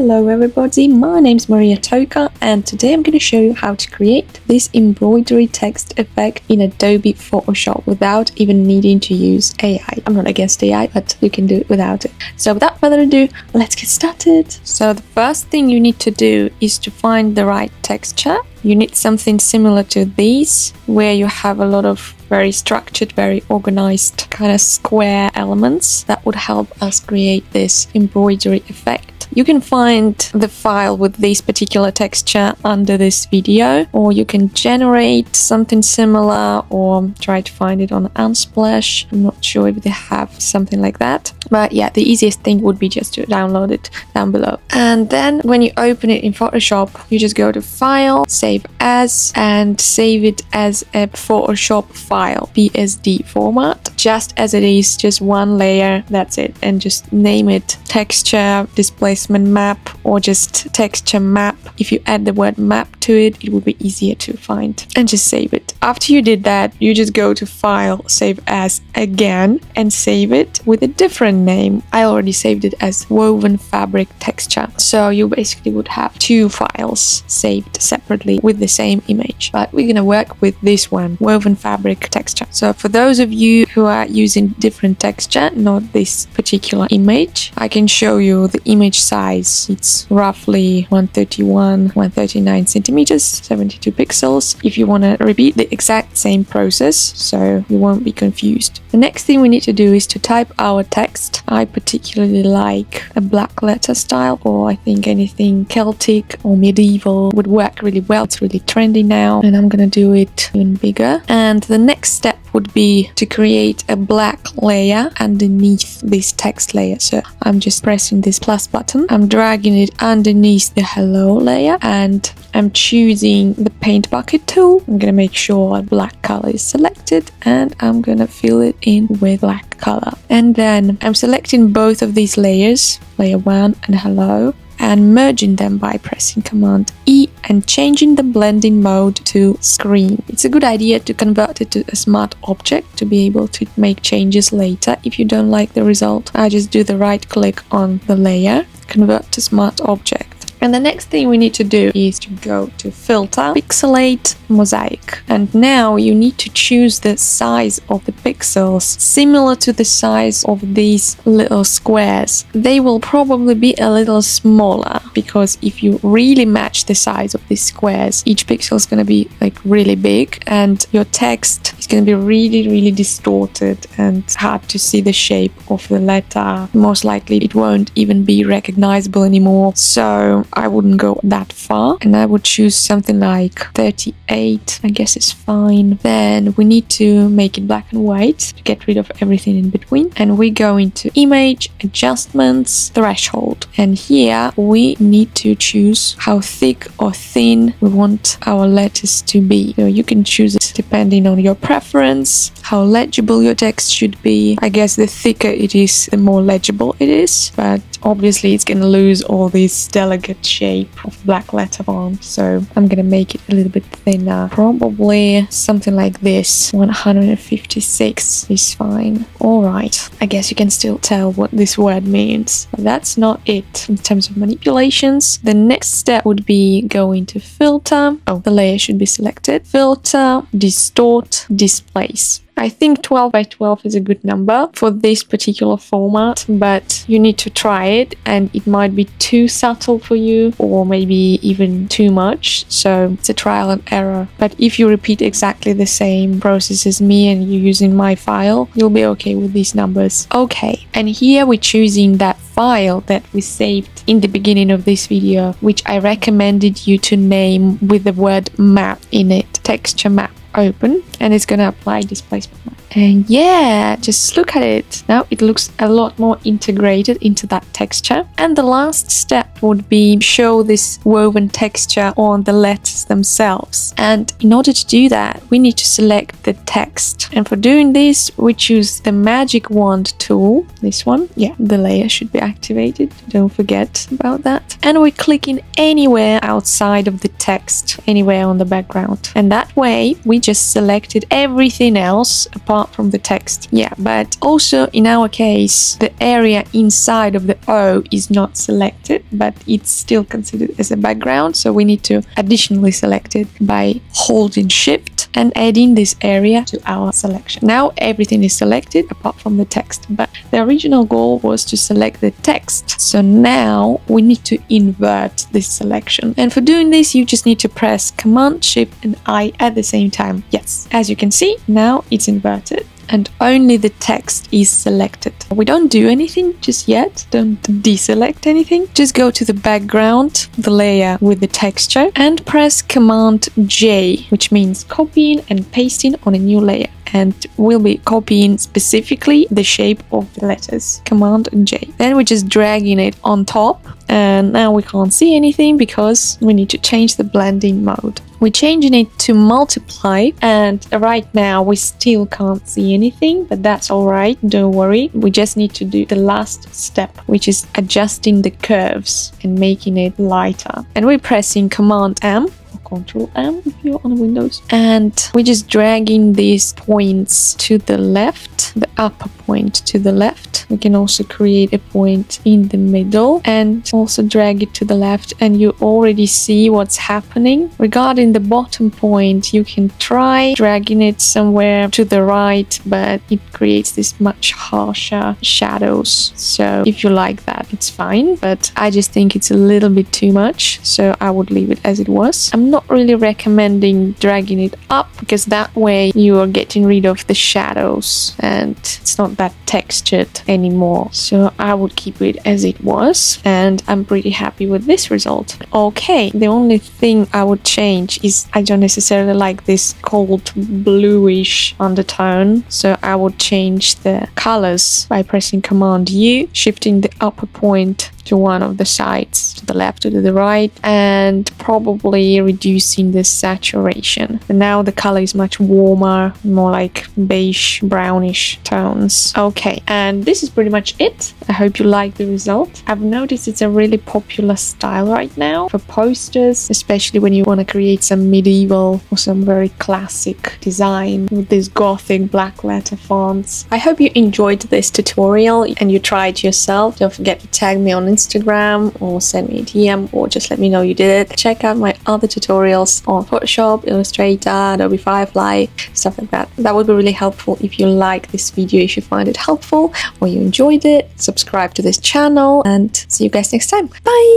Hello everybody, my name is Maria Tokar and today I'm going to show you how to create this embroidery text effect in Adobe Photoshop without even needing to use AI. I'm not against AI, but you can do it without it. So without further ado, let's get started. So the first thing you need to do is to find the right texture. You need something similar to these, where you have a lot of very structured, very organized kind of square elements that would help us create this embroidery effect. You can find the file with this particular texture under this video, or you can generate something similar or try to find it on Unsplash. I'm not sure if they have something like that. But yeah, the easiest thing would be just to download it down below. And then when you open it in Photoshop, you just go to File, Save As, and save it as a Photoshop file, PSD format, just as it is, just one layer, that's it. And just name it Texture Displacement Map or just Texture Map. If you add the word map to it, it will be easier to find. And just save it. After you did that, you just go to File, Save As again, and save it with a different name. I already saved it as woven fabric texture. So you basically would have two files saved separately with the same image. But we're gonna work with this one, woven fabric texture. So for those of you who are using different texture, not this particular image, I can show you the image size. It's roughly 131, 139 centimeters, 72 pixels. If you want to repeat the exact same process, so you won't be confused. The next thing we need to do is to type our text. I particularly like a black letter style, or I think anything Celtic or medieval would work really well. It's really trendy now, and I'm gonna do it even bigger. And the next step would be to create a black layer underneath this text layer. So I'm just pressing this plus button. Mm-hmm. I'm dragging it underneath the hello layer and I'm choosing the paint bucket tool. I'm gonna make sure black color is selected and I'm gonna fill it in with black color. And then I'm selecting both of these layers, layer one and hello, and merging them by pressing Command E and changing the blending mode to screen. It's a good idea to convert it to a smart object to be able to make changes later if you don't like the result. I just do the right click on the layer, convert to smart object and the next thing we need to do is to go to filter, pixelate, mosaic. And now you need to choose the size of the pixels similar to the size of these little squares. They will probably be a little smaller because if you really match the size of these squares, each pixel is going to be like really big and your text is going to be really, really distorted and hard to see the shape of the letter. Most likely it won't even be recognizable anymore. So I wouldn't go that far. And I would choose something like 38 I guess it's fine. Then we need to make it black and white. To get rid of everything in between. And we go into image adjustments threshold. And here we need to choose how thick or thin we want our letters to be. So you can choose it depending on your preference how legible your text should be. I guess the thicker it is the more legible it is. But obviously it's to lose all this delicate shape of black letter font so I'm to make it a little bit thinner. Probably something like this 156 is fine. All right I guess you can still tell what this word means. But that's not it. In terms of manipulations the next step would be going to filter. Oh the layer should be selected. Filter distort displace I think 12 by 12 is a good number for this particular format, but you need to try it and it might be too subtle for you or maybe even too much. So it's a trial and error. But if you repeat exactly the same process as me and you're using my file, you'll be okay with these numbers. Okay, and here we're choosing that file that we saved in the beginning of this video, which I recommended you to name with the word map in it, texture map open and it's gonna apply displacement and yeah just look at it. Now it looks a lot more integrated into that texture. And the last step would be show this woven texture on the letters themselves. And in order to do that we need to select the text. And for doing this we choose the magic wand tool this one. Yeah. The layer should be activated. Don't forget about that. And we're clicking anywhere outside of the text anywhere on the background. And that way we just selected everything else apart apart from the text. Yeah, but also in our case, the area inside of the O is not selected, but it's still considered as a background. So we need to additionally select it by holding shift and adding this area to our selection. Now everything is selected apart from the text, but the original goal was to select the text. So now we need to invert this selection. And for doing this, you just need to press Command, Shift and I at the same time. Yes, as you can see, now it's inverted and only the text is selected. We don't do anything just yet, don't deselect anything. Just go to the background, the layer with the texture and press Command J, which means copying and pasting on a new layer and we'll be copying specifically the shape of the letters. Command J. Then we're just dragging it on top and now we can't see anything because we need to change the blending mode. We're changing it to multiply and right now we still can't see anything but that's alright don't worry we just need to do the last step which is adjusting the curves and making it lighter and we're pressing command M Control M you're on Windows. And we're just dragging these points to the left, the upper point to the left. We can also create a point in the middle and also drag it to the left and you already see what's happening. Regarding the bottom point, you can try dragging it somewhere to the right, but it creates this much harsher shadows. So if you like that, it's fine, but I just think it's a little bit too much. So I would leave it as it was. I'm not not really recommending dragging it up because that way you are getting rid of the shadows and it's not that textured anymore. So I would keep it as it was and I'm pretty happy with this result. Okay, the only thing I would change is I don't necessarily like this cold bluish undertone. So I would change the colors by pressing Command U, shifting the upper point to one of the sides, to the left or to the right, and probably reducing the saturation. And now the color is much warmer, more like beige, brownish tones. Okay, and this is pretty much it. I hope you like the result. I've noticed it's a really popular style right now for posters, especially when you want to create some medieval or some very classic design with these gothic black letter fonts. I hope you enjoyed this tutorial and you try it yourself. Don't forget to tag me on Instagram or send me a DM or just let me know you did it. Check out my other tutorials on Photoshop, Illustrator, Adobe Firefly, stuff like that. That would be really helpful if you like this video, if you find it helpful or you enjoyed it. Subscribe to this channel and see you guys next time. Bye!